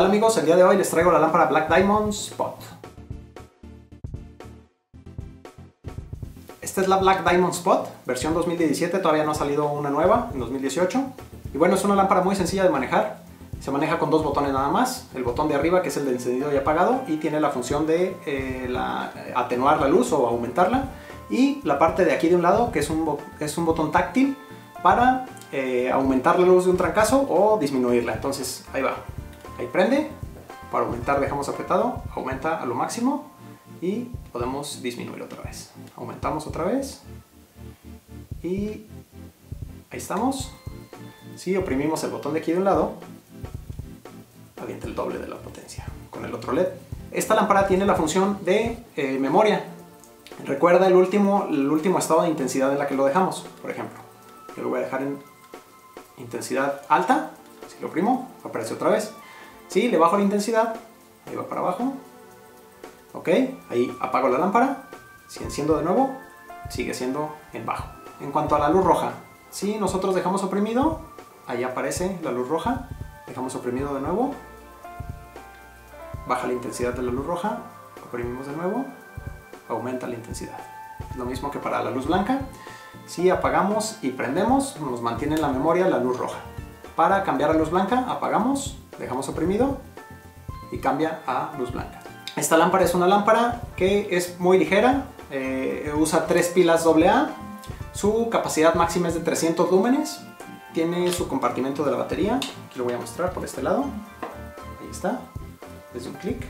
amigos? El día de hoy les traigo la lámpara Black Diamond Spot. Esta es la Black Diamond Spot, versión 2017, todavía no ha salido una nueva en 2018. Y bueno, es una lámpara muy sencilla de manejar. Se maneja con dos botones nada más. El botón de arriba que es el de encendido y apagado y tiene la función de eh, atenuar la luz o aumentarla. Y la parte de aquí de un lado que es un, es un botón táctil para eh, aumentar la luz de un trancazo o disminuirla. Entonces ahí va. Ahí prende. Para aumentar dejamos apretado. Aumenta a lo máximo. Y podemos disminuir otra vez. Aumentamos otra vez. Y ahí estamos. Si oprimimos el botón de aquí de un lado, avienta el doble de la potencia con el otro LED. Esta lámpara tiene la función de eh, memoria. Recuerda el último, el último estado de intensidad en la que lo dejamos, por ejemplo. Yo lo voy a dejar en intensidad alta, si lo oprimo, aparece otra vez. Si le bajo la intensidad, ahí va para abajo. Ok, ahí apago la lámpara. Si enciendo de nuevo, sigue siendo en bajo. En cuanto a la luz roja, si nosotros dejamos oprimido, ahí aparece la luz roja. Dejamos oprimido de nuevo. Baja la intensidad de la luz roja. Oprimimos de nuevo. Aumenta la intensidad. Lo mismo que para la luz blanca. Si apagamos y prendemos, nos mantiene en la memoria la luz roja. Para cambiar a luz blanca, apagamos, dejamos oprimido y cambia a luz blanca. Esta lámpara es una lámpara que es muy ligera, eh, usa tres pilas AA, su capacidad máxima es de 300 lúmenes, tiene su compartimento de la batería, aquí lo voy a mostrar por este lado, ahí está, desde un clic.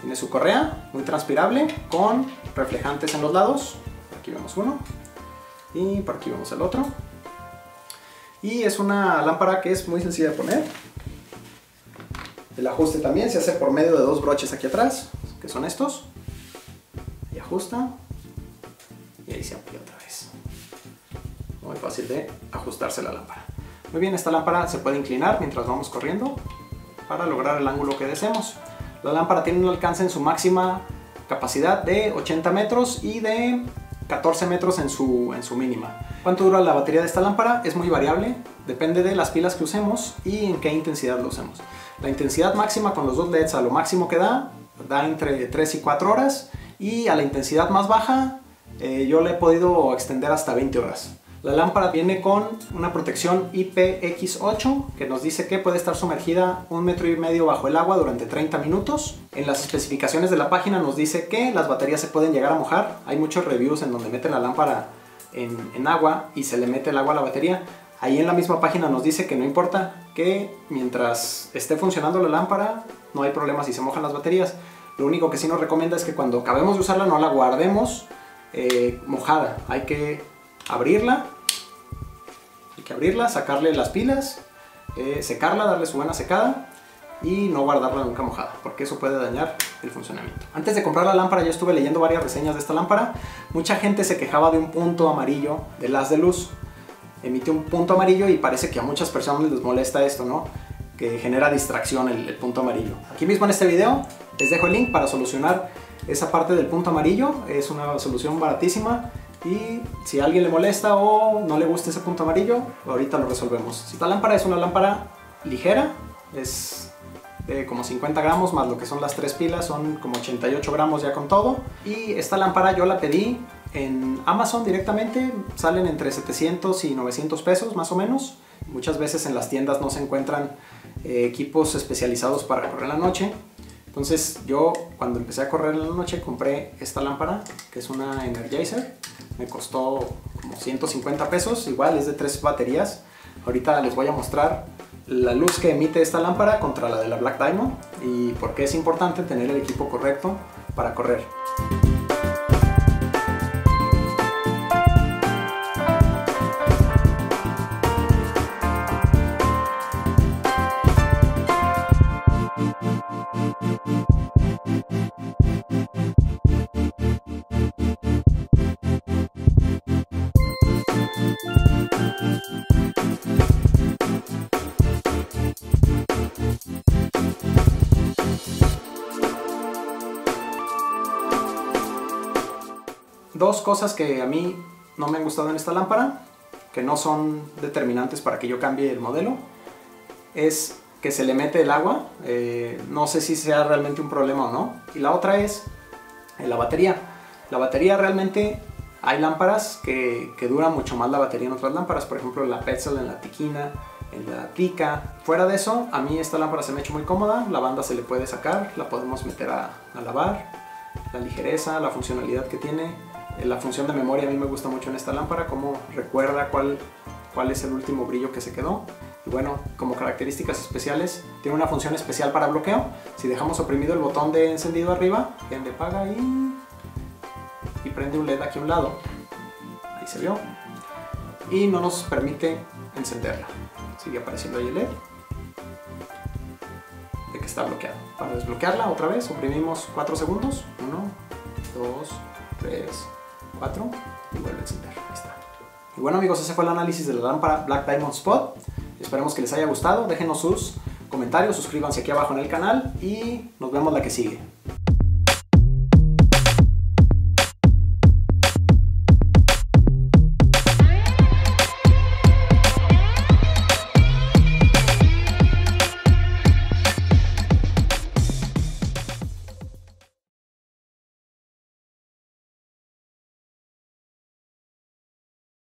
Tiene su correa, muy transpirable, con reflejantes en los lados, aquí vemos uno, y por aquí vemos el otro. Y es una lámpara que es muy sencilla de poner. El ajuste también se hace por medio de dos broches aquí atrás, que son estos. Y ajusta. Y ahí se amplía otra vez. Muy fácil de ajustarse la lámpara. Muy bien, esta lámpara se puede inclinar mientras vamos corriendo para lograr el ángulo que deseemos. La lámpara tiene un alcance en su máxima capacidad de 80 metros y de 14 metros en su, en su mínima. ¿Cuánto dura la batería de esta lámpara? Es muy variable, depende de las pilas que usemos y en qué intensidad lo usemos. La intensidad máxima con los dos LEDs a lo máximo que da, da entre 3 y 4 horas y a la intensidad más baja eh, yo le he podido extender hasta 20 horas. La lámpara viene con una protección IPX8 que nos dice que puede estar sumergida un metro y medio bajo el agua durante 30 minutos. En las especificaciones de la página nos dice que las baterías se pueden llegar a mojar. Hay muchos reviews en donde meten la lámpara en, en agua y se le mete el agua a la batería. Ahí en la misma página nos dice que no importa, que mientras esté funcionando la lámpara no hay problema si se mojan las baterías. Lo único que sí nos recomienda es que cuando acabemos de usarla no la guardemos eh, mojada. Hay que abrirla que abrirla, sacarle las pilas, eh, secarla, darle su buena secada y no guardarla nunca mojada, porque eso puede dañar el funcionamiento. Antes de comprar la lámpara yo estuve leyendo varias reseñas de esta lámpara. Mucha gente se quejaba de un punto amarillo del haz de luz. Emite un punto amarillo y parece que a muchas personas les molesta esto, ¿no? Que genera distracción el, el punto amarillo. Aquí mismo en este video les dejo el link para solucionar esa parte del punto amarillo. Es una solución baratísima y si a alguien le molesta o no le gusta ese punto amarillo, ahorita lo resolvemos. Esta lámpara es una lámpara ligera, es de como 50 gramos más lo que son las tres pilas, son como 88 gramos ya con todo. Y esta lámpara yo la pedí en Amazon directamente, salen entre 700 y 900 pesos más o menos. Muchas veces en las tiendas no se encuentran eh, equipos especializados para correr la noche. Entonces yo cuando empecé a correr en la noche compré esta lámpara, que es una Energizer me costó como 150 pesos, igual es de tres baterías. Ahorita les voy a mostrar la luz que emite esta lámpara contra la de la Black Diamond y por qué es importante tener el equipo correcto para correr. Dos cosas que a mí no me han gustado en esta lámpara, que no son determinantes para que yo cambie el modelo, es que se le mete el agua. Eh, no sé si sea realmente un problema o no. Y la otra es la batería. La batería realmente hay lámparas que, que duran mucho más la batería en otras lámparas. Por ejemplo, la Petzl en la Tiquina, en la Pica. Fuera de eso, a mí esta lámpara se me ha hecho muy cómoda. La banda se le puede sacar, la podemos meter a, a lavar. La ligereza, la funcionalidad que tiene. Eh, la función de memoria a mí me gusta mucho en esta lámpara, como recuerda cuál, cuál es el último brillo que se quedó. Y bueno, como características especiales, tiene una función especial para bloqueo. Si dejamos oprimido el botón de encendido arriba, de apaga y, y prende un LED aquí a un lado. Ahí se vio. Y no nos permite encenderla. Sigue apareciendo ahí el LED de que está bloqueado. Para desbloquearla otra vez, oprimimos 4 segundos. 1, 2, 3, 4 y vuelve a encender. Ahí está. Y bueno amigos, ese fue el análisis de la lámpara Black Diamond Spot. Esperemos que les haya gustado. Déjenos sus comentarios, suscríbanse aquí abajo en el canal y nos vemos la que sigue.